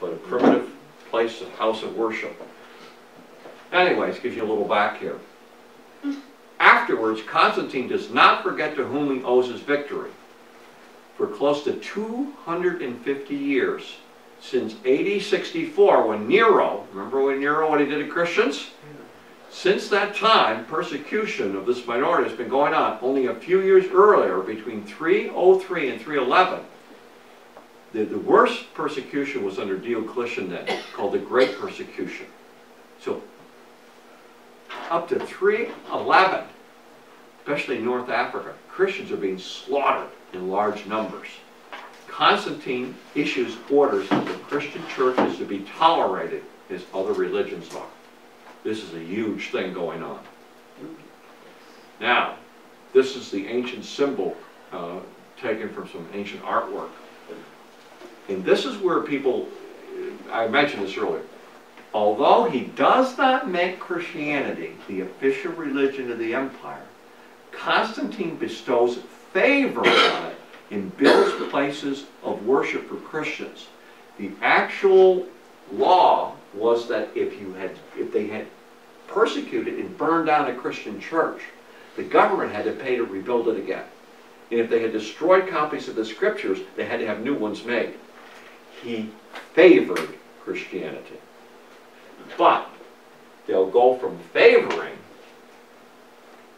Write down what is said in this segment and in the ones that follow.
but a primitive place, a house of worship. Anyways, gives you a little back here. Afterwards, Constantine does not forget to whom he owes his victory. For close to 250 years, since AD 64, when Nero, remember when Nero, what he did to Christians? Since that time, persecution of this minority has been going on. Only a few years earlier, between 303 and 311, the, the worst persecution was under Diocletian then, called the Great Persecution. So, up to 311, especially in North Africa, Christians are being slaughtered in large numbers. Constantine issues orders that the Christian church is to be tolerated as other religions are. This is a huge thing going on. Now, this is the ancient symbol uh, taken from some ancient artwork. And this is where people, I mentioned this earlier, although he does not make Christianity the official religion of the empire, Constantine bestows favor on it and builds places of worship for Christians. The actual law was that if you had, if they had persecuted and burned down a Christian church, the government had to pay to rebuild it again. And if they had destroyed copies of the scriptures, they had to have new ones made. He favored Christianity. But they'll go from favoring,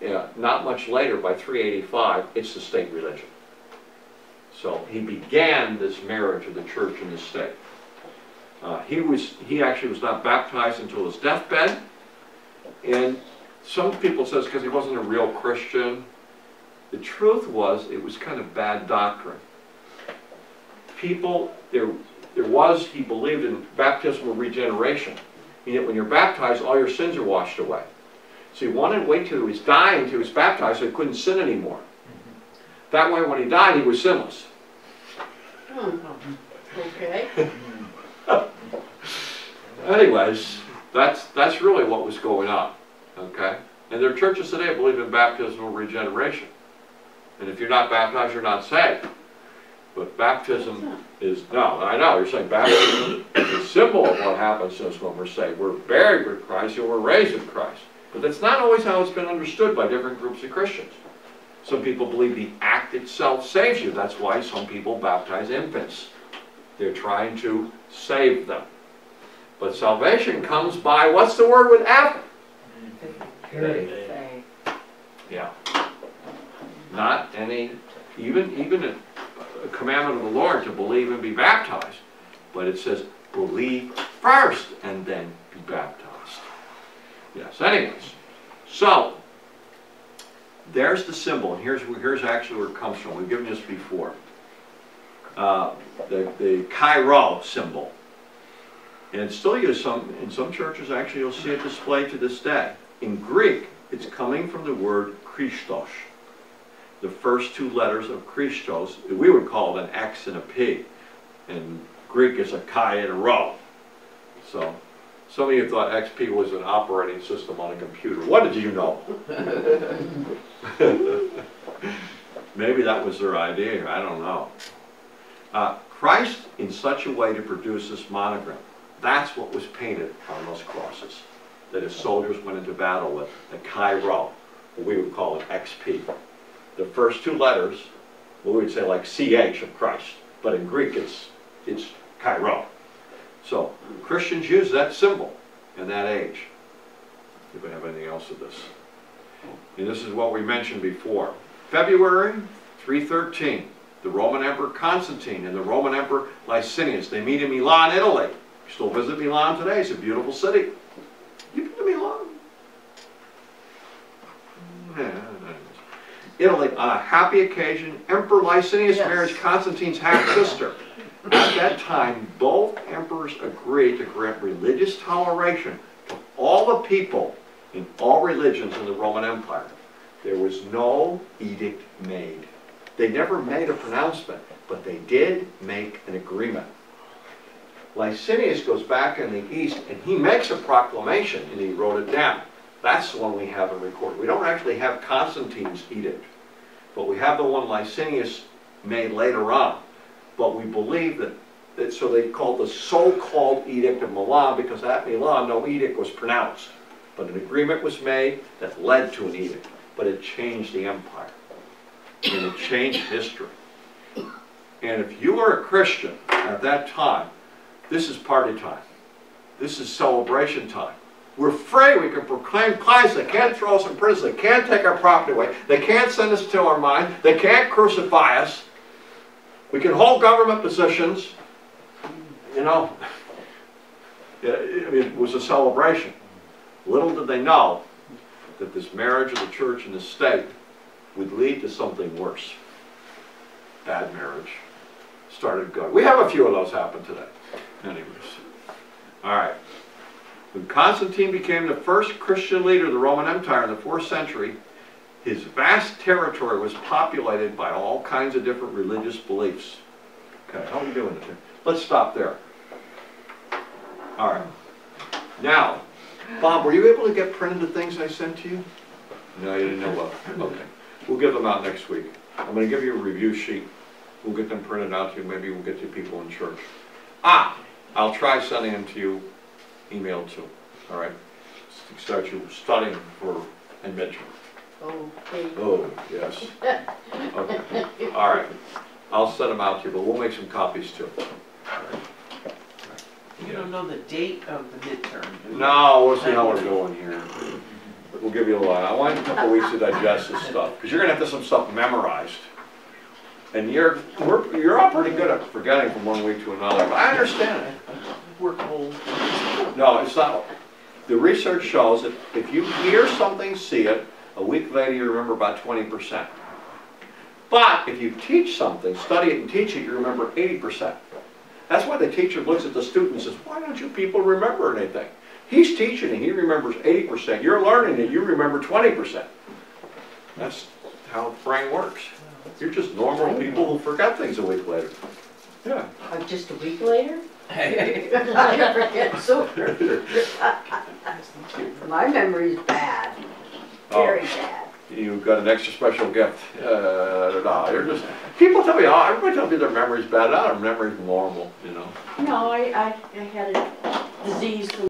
yeah, not much later, by 385, it's the state religion. So he began this marriage of the church and the state. Uh, he was he actually was not baptized until his deathbed, and some people says because he wasn't a real Christian. The truth was it was kind of bad doctrine. People there there was he believed in baptismal regeneration, and yet when you're baptized, all your sins are washed away. So he wanted to wait till he was dying till he was baptized so he couldn't sin anymore. That way, when he died, he was sinless. Hmm, Okay. Anyways, that's that's really what was going on. Okay? And there are churches today that believe in baptismal regeneration. And if you're not baptized, you're not saved. But baptism is no, I know, you're saying baptism is a symbol of what happens to us when we're saved. We're buried with Christ and we're raised with Christ. But that's not always how it's been understood by different groups of Christians. Some people believe the act itself saves you. That's why some people baptize infants. They're trying to save them. But salvation comes by, what's the word with F? Faith. Yeah. Not any, even, even commandment of the Lord to believe and be baptized. But it says, believe first and then be baptized. Yes, anyways. So, there's the symbol, and here's, here's actually where it comes from. We've given this before. Uh, the, the Chi-Rho symbol. And still used some, in some churches, actually, you'll see it displayed to this day. In Greek, it's coming from the word Christos. The first two letters of Christos, we would call it an X and a P. In Greek, it's a chi and a rho. So, some of you thought XP was an operating system on a computer. What did you know? Maybe that was their idea, I don't know. Uh, Christ in such a way to produce this monogram. That's what was painted on those crosses that his soldiers went into battle with, the or we would call it XP. The first two letters, well, we would say like CH of Christ, but in Greek it's, it's Chi-Rho. So Christians use that symbol in that age. If we have anything else of this. And this is what we mentioned before. February 313, the Roman Emperor Constantine and the Roman Emperor Licinius, they meet in Milan, Italy. You still visit Milan today, it's a beautiful city. You been to Milan? Yeah. Italy, on a happy occasion, Emperor Licinius Yes. marries Constantine's half-sister. At that time, both emperors agreed to grant religious toleration to all the people in all religions in the Roman Empire. There was no edict made. They never made a pronouncement, but they did make an agreement. Licinius goes back in the east and he makes a proclamation and he wrote it down. That's the one we have in record. We don't actually have Constantine's edict, but we have the one Licinius made later on. But we believe that that- so they called the so-called Edict of Milan, because at Milan, no edict was pronounced. But an agreement was made that led to an edict, but it changed the empire. And it changed history. And if you were a Christian at that time, this is party time. This is celebration time. We're free, we can proclaim Christ, they can't throw us in prison, they can't take our property away, they can't send us to our mine, they can't crucify us. We can hold government positions, you know. It was a celebration. Little did they know that this marriage of the church and the state would lead to something worse. Bad marriage started going. We have a few of those happen today. Anyways. All right. When Constantine became the first Christian leader of the Roman Empire in the fourth century, his vast territory was populated by all kinds of different religious beliefs. Okay, how are we doing? Let's stop there. All right. Now, Bob, were you able to get printed the things I sent to you? No, you didn't know what? Okay. We'll give them out next week. I'm gonna give you a review sheet. We'll get them printed out to you. Maybe we'll get to people in church. Ah, I'll try sending them to you email to, all right? To Start you studying for admission. Okay. Oh, yes. Okay, all right. I'll send them out to you, but we'll make some copies too. All right. You don't know the date of the midterm, do you? No, we'll see how we're doing here. We'll give you a while. I want a couple weeks to digest this stuff, because you're gonna have to some stuff memorized. And you're, we're, you're all pretty good at forgetting from one week to another, but I understand it. Work old. No, it's not. The research shows that if you hear something, see it, a week later you remember about twenty percent. But if you teach something, study it and teach it, you remember eighty percent. That's why the teacher looks at the student and says, why don't you people remember anything? He's teaching and he remembers eighty percent. You're learning and you remember twenty percent. That's how the brain works. You're just normal people who forget things a week later. Yeah. Uh, Just a week later? I forget sooner. My memory's bad, Oh. very bad. you've got an extra special gift. Uh, no, you're just, people tell me, oh, everybody tells me their memory's bad. No, their memory's normal, you know. No, I, I, I had a disease from